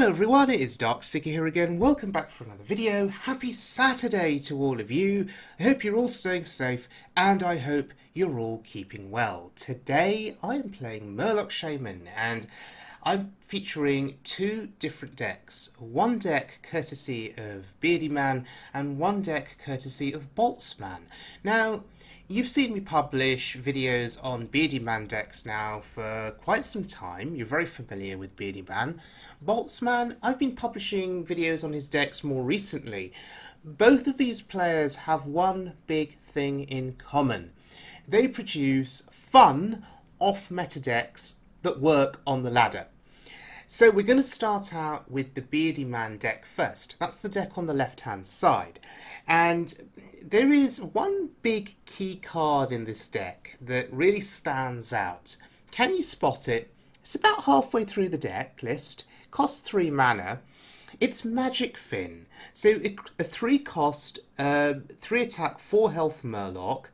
Hello everyone, it is Darkseeker here again. Welcome back for another video. Happy Saturday to all of you. I hope you're all staying safe and I hope you're all keeping well. Today I am playing Murloc Shaman and I'm featuring two different decks. One deck courtesy of Beardyman and one deck courtesy of Boltzmann. Now, You've seen me publish videos on Beardyman decks now for quite some time. You're very familiar with Beardyman. Boltzmann, I've been publishing videos on his decks more recently. Both of these players have one big thing in common. They produce fun off-meta decks that work on the ladder. So we're going to start out with the Beardyman deck first. That's the deck on the left-hand side. And there is one big key card in this deck that really stands out. Can you spot it? It's about halfway through the deck list, costs 3 mana. It's Magicfin. So a 3 cost, uh, 3 attack, 4 health Murloc.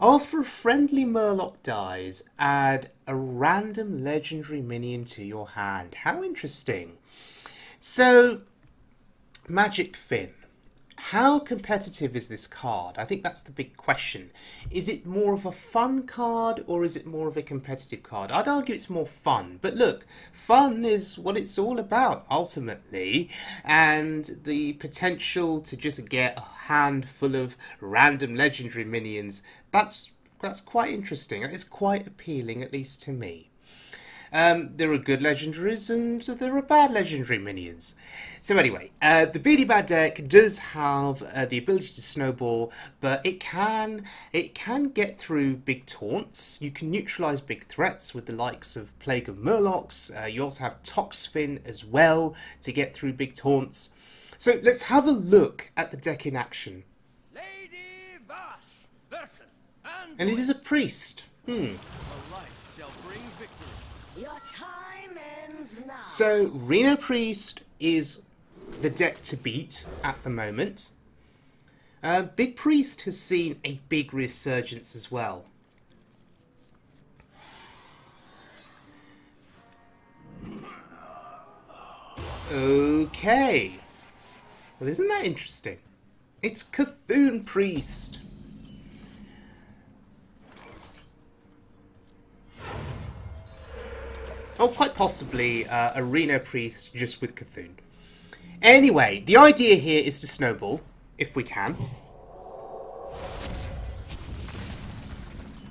After a friendly Murloc dies, add a random legendary minion to your hand. How interesting. So, Magicfin. How competitive is this card? I think that's the big question. Is it more of a fun card or is it more of a competitive card? I'd argue it's more fun. But look, fun is what it's all about ultimately. And the potential to just get a handful of random legendary minions, that's that's quite interesting. It's quite appealing, at least to me. Um, there are good legendaries and there are bad legendary minions. So anyway, uh, the Bad deck does have uh, the ability to snowball, but it can it can get through big taunts. You can neutralize big threats with the likes of Plague of Murlocs. Uh, you also have Toxfin as well to get through big taunts. So let's have a look at the deck in action. And it is a priest. Hmm. So Reno Priest is the deck to beat at the moment. Uh, big Priest has seen a big resurgence as well. Okay. Well, isn't that interesting? It's C'Thun Priest. Or quite possibly uh, Priest just with C'Thun. Anyway, the idea here is to snowball, if we can.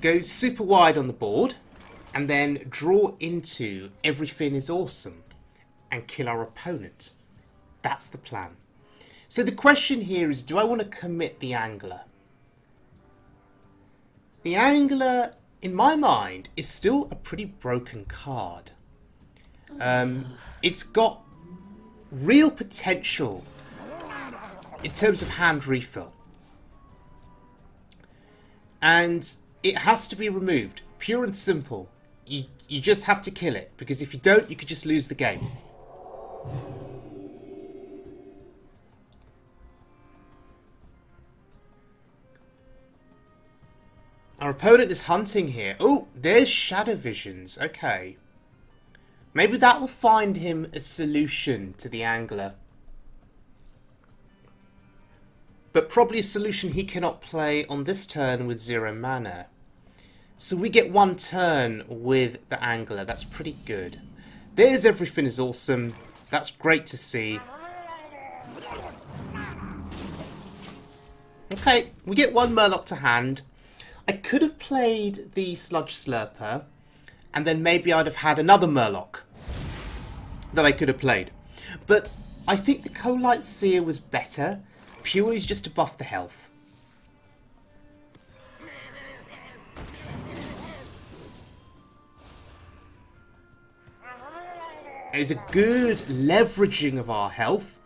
Go super wide on the board, and then draw into Everyfin is Awesome, and kill our opponent. That's the plan. So the question here is, do I want to commit the Angler? The Angler, in my mind, is still a pretty broken card. Um, it's got real potential in terms of hand refill. And it has to be removed. Pure and simple. You, you just have to kill it. Because if you don't, you could just lose the game. Our opponent is hunting here. Oh, there's Shadow Visions. Okay. Maybe that will find him a solution to the angler. But probably a solution he cannot play on this turn with zero mana. So we get one turn with the angler. That's pretty good. There's Everyfin is awesome. That's great to see. Okay, we get one Murloc to hand. I could have played the Sludge Slurper, and then maybe I'd have had another Murloc that I could have played. But I think the Coldlight Seer was better, purely just to buff the health. It's a good leveraging of our health.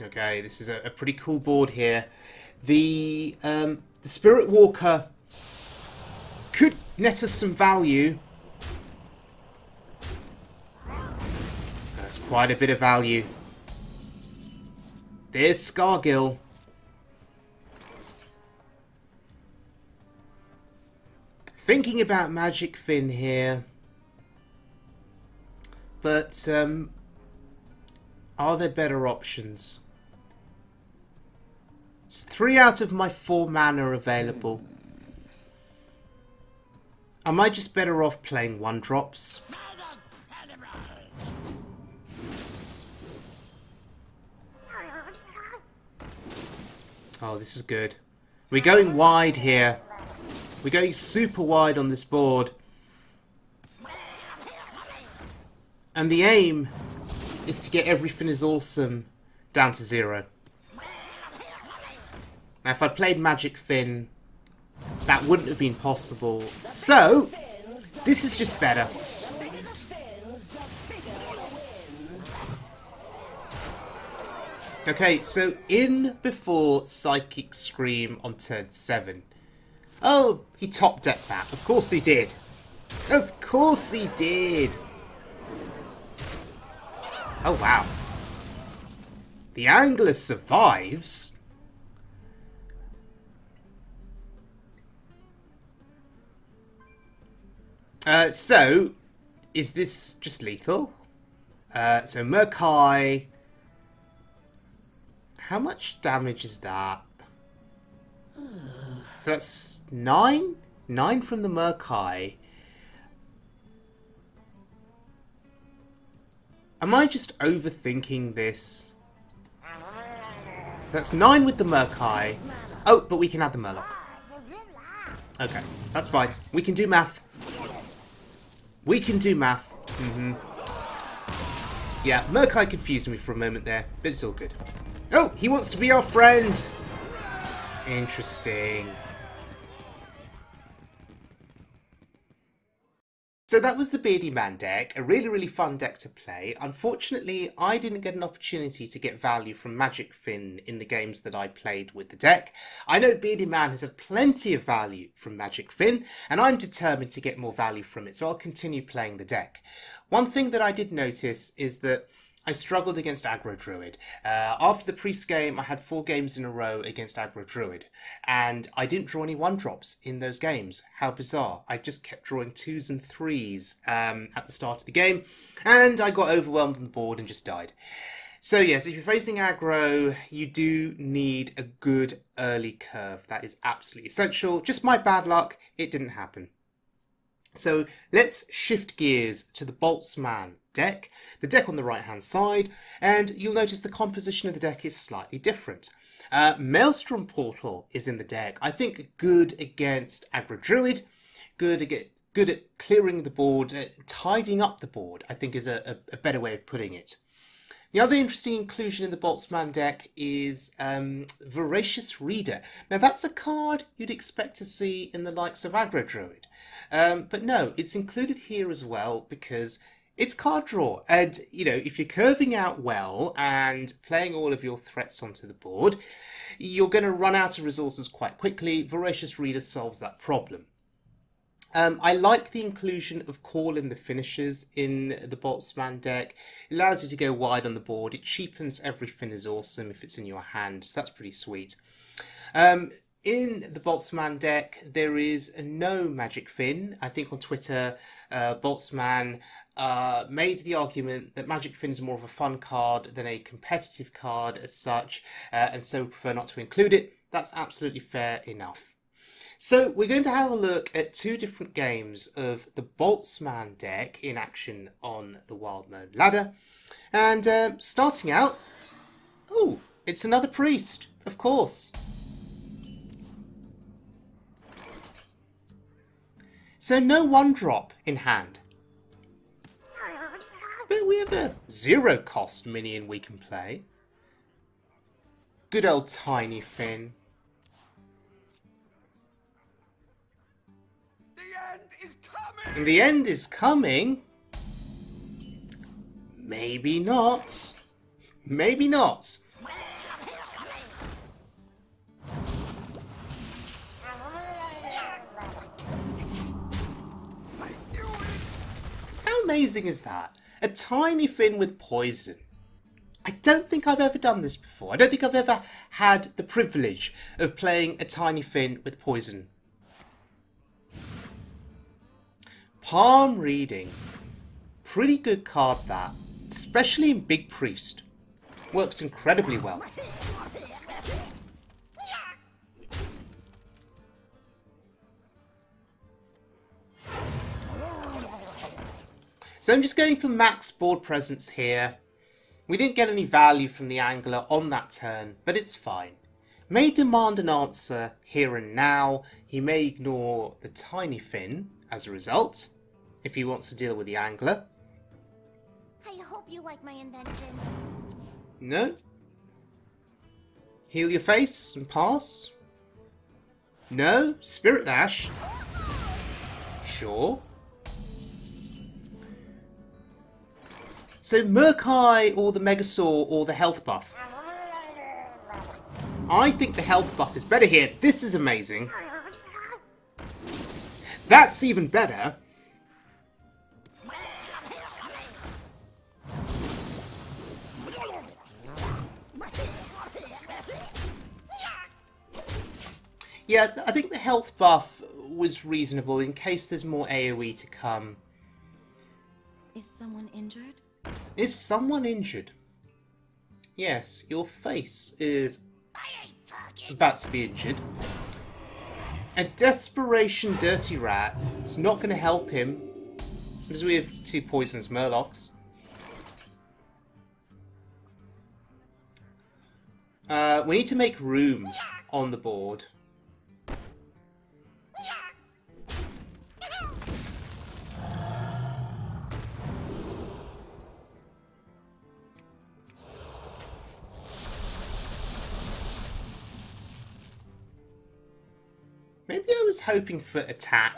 Okay, this is a, a pretty cool board here. The um, the Spirit Walker net us some value. That's quite a bit of value. There's Scargil. Thinking about Magicfin here. but um, are there better options? It's three out of my four mana available. Am I just better off playing one drops? Oh, this is good. We're going wide here. We're going super wide on this board. And the aim is to get Everyfin is awesome down to zero. Now, if I played Magicfin, that wouldn't have been possible. So, this is just better. Okay, so in before Psychic Scream on turn 7. Oh, he top decked that. Of course he did. Of course he did. Oh, wow. The angler survives? Uh, so, is this just lethal? Uh, so Murk-Eye how much damage is that? So that's nine? Nine from the Murk-Eye. Am I just overthinking this? That's nine with the Murk-Eye. Oh, but we can add the Murloc. Okay, that's fine. We can do math. We can do math. Mm -hmm. Yeah, Murk-Eye confused me for a moment there, but it's all good. Oh, he wants to be our friend! Interesting. So that was the Beardyman deck, a really, really fun deck to play. Unfortunately, I didn't get an opportunity to get value from Magicfin in the games that I played with the deck. I know Beardyman has had plenty of value from Magicfin, and I'm determined to get more value from it, so I'll continue playing the deck. One thing that I did notice is that I struggled against Aggro Druid. Uh, after the priest game, I had four games in a row against Aggro Druid, and I didn't draw any one drops in those games. How bizarre! I just kept drawing twos and threes um, at the start of the game, and I got overwhelmed on the board and just died. So yes, if you're facing aggro, you do need a good early curve. That is absolutely essential. Just my bad luck, it didn't happen. So let's shift gears to the Boltzmann deck, the deck on the right hand side, and you'll notice the composition of the deck is slightly different. Uh, Maelstrom Portal is in the deck. I think good against Aggro Druid, good good at clearing the board, uh, tidying up the board, I think is a, a, a, better way of putting it. The other interesting inclusion in the Boltzmann deck is um, Voracious Reader. Now that's a card you'd expect to see in the likes of Aggro Druid. Um, but no, it's included here as well because it's card draw. And, you know, if you're curving out well and playing all of your threats onto the board, you're going to run out of resources quite quickly. Voracious Reader solves that problem. Um, I like the inclusion of Call in the Finishers in the Boltzmann deck. It allows you to go wide on the board. It cheapens Everyfin is awesome if it's in your hand, so that's pretty sweet. Um, in the Boltzmann deck, there is no Magicfin. I think on Twitter, uh, Boltzmann uh, made the argument that Magicfin is more of a fun card than a competitive card as such, uh, and so prefer not to include it. That's absolutely fair enough. So we're going to have a look at two different games of the Boltzmann deck in action on the Wild mode ladder. And uh, starting out, oh, it's another priest, of course. So no one drop in hand. But we have a zero cost minion we can play. Good old Tiny Finn. And the end is coming. Maybe not. Maybe not. How amazing is that? A Tiny Finn with poison. I don't think I've ever done this before. I don't think I've ever had the privilege of playing a Tiny Finn with poison. Palm reading. pretty good card that, especially in Big Priest. Works incredibly well. So I'm just going for max board presence here. We didn't get any value from the angler on that turn, but it's fine. May demand an answer here and now. He may ignore the Tiny Finn as a result, if he wants to deal with the angler. I hope you like my invention. No. Heal your face and pass. No. Spirit Lash. Sure. So Murk-Eye or the Megasaur or the health buff? I think the health buff is better here. This is amazing. That's even better. Yeah, I think the health buff was reasonable in case there's more AoE to come. Is someone injured? Is someone injured? Yes, your face is about to be injured. A desperation dirty rat. It's not going to help him. Because we have two poisonous murlocs. Uh, we need to make room on the board. Maybe I was hoping for attack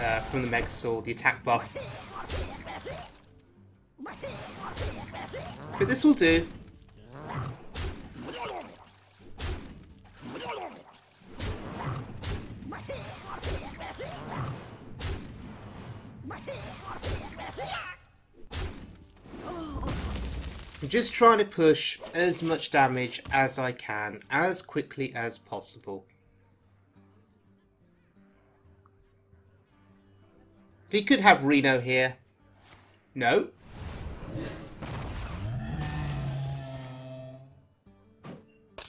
uh, from the Megasaur, the attack buff. But this will do. Just trying to push as much damage as I can, as quickly as possible. He could have Reno here. No.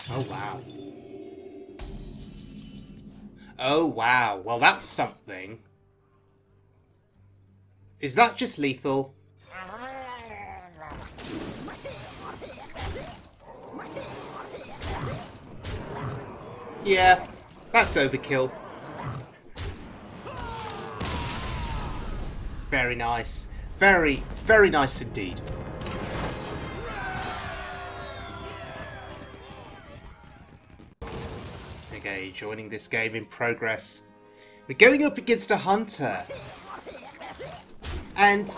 Oh, wow. Oh, wow. Well, that's something. Is that just lethal? Uh-huh. Yeah, that's overkill. Very nice. Very, very nice indeed. Okay, joining this game in progress. We're going up against a hunter. And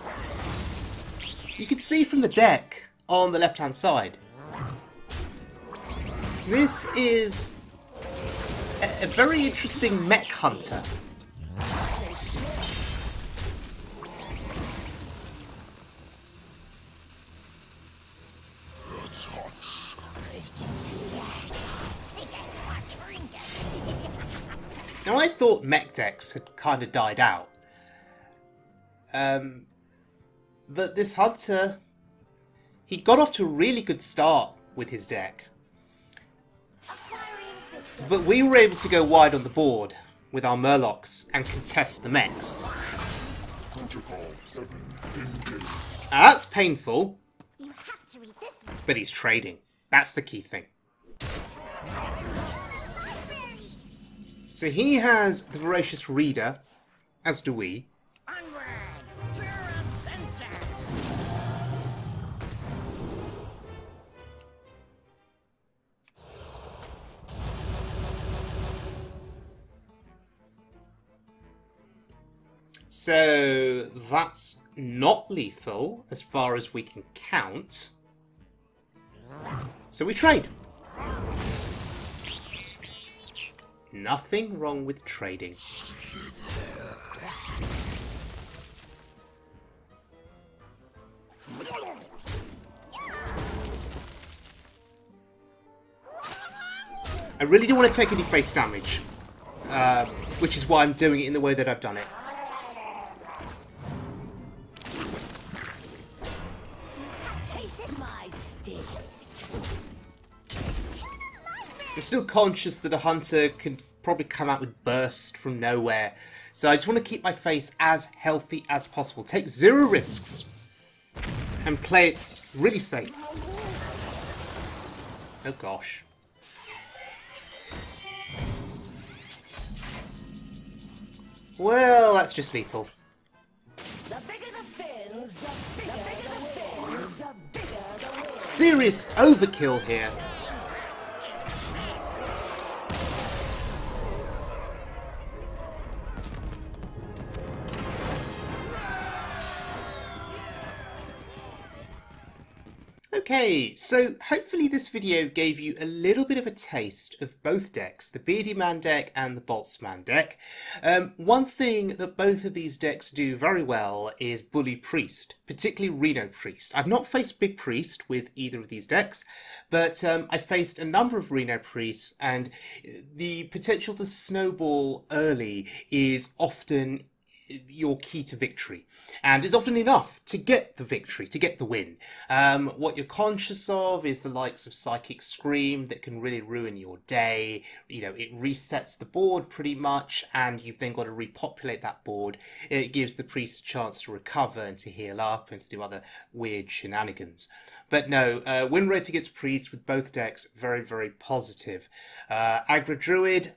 you can see from the deck on the left-hand side. This is a, very interesting mech hunter. Now I thought mech decks had kind of died out. Um, but this hunter, he got off to a really good start with his deck. But we were able to go wide on the board with our Murlocs and contest the mechs. that's painful. But he's trading. That's the key thing. So he has the Voracious Reader, as do we. So that's not lethal as far as we can count. So we trade. Nothing wrong with trading. I really don't want to take any face damage, uh, which is why I'm doing it in the way that I've done it. I'm still conscious that a hunter can probably come out with burst from nowhere. So I just want to keep my face as healthy as possible. Take zero risks. And play it really safe. Oh gosh. Well, that's just lethal. The the fins, the fins, the bigger the win. Serious overkill here. Okay, so hopefully this video gave you a little bit of a taste of both decks, the Beardyman deck and the Boltzmann deck. Um, one thing that both of these decks do very well is Bully Priest, particularly Reno Priest. I've not faced Big Priest with either of these decks, but um, I faced a number of Reno Priests, and the potential to snowball early is often your key to victory and is often enough to get the victory, to get the win. Um, what you're conscious of is the likes of Psychic Scream that can really ruin your day. You know, it resets the board pretty much, and you've then got to repopulate that board. It gives the priest a chance to recover and to heal up and to do other weird shenanigans. But no, uh, win rate against priest with both decks, very, very positive. Uh, Aggro Druid,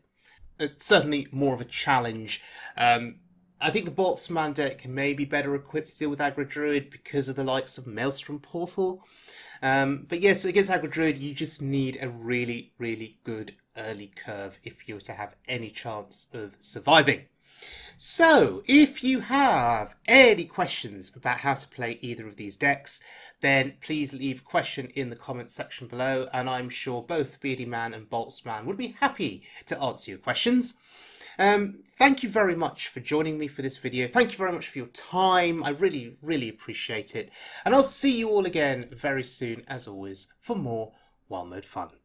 it's certainly more of a challenge. Um, I think the Boltzmann deck may be better equipped to deal with Aggro Druid because of the likes of Maelstrom Portal. Um, but yes, against Aggro Druid, you just need a really, really good early curve if you're to have any chance of surviving. So, if you have any questions about how to play either of these decks, then please leave a question in the comments section below, and I'm sure both Beardyman and Boltzmann would be happy to answer your questions. Um, thank you very much for joining me for this video. Thank you very much for your time. I really, really appreciate it. And I'll see you all again very soon, as always, for more Wild Mode fun.